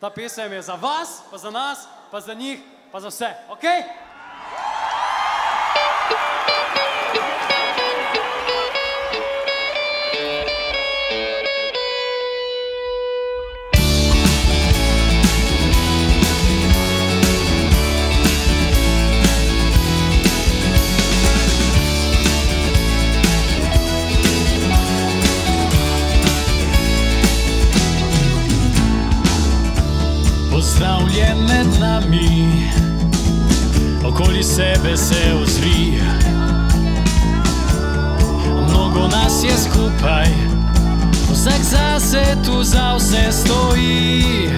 Ta pesem je za vas, pa za nas, pa za njih, pa za vse. Okay? je med nami, okoli sebe se ozri. Mnogo nas je skupaj, vsak zase tu za vse stoji.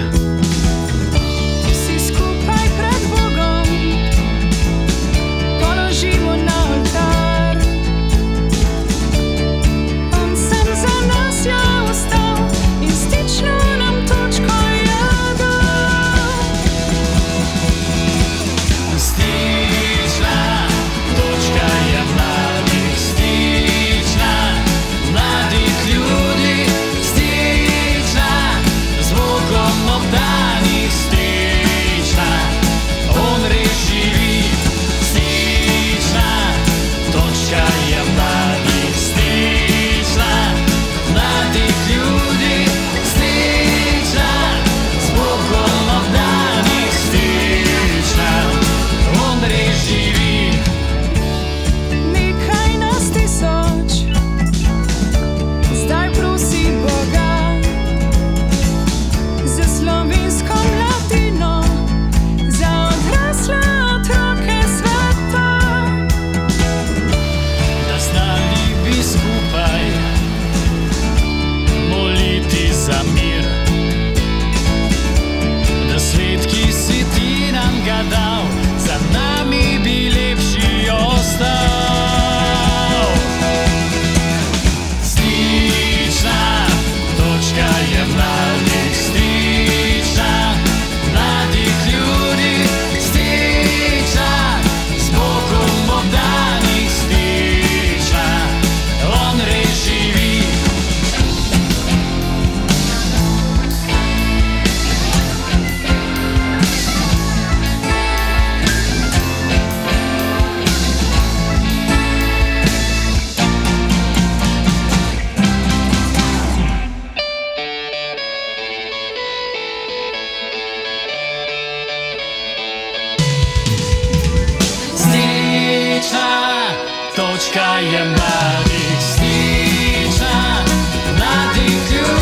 Lučka je mali, slična, nadikljub.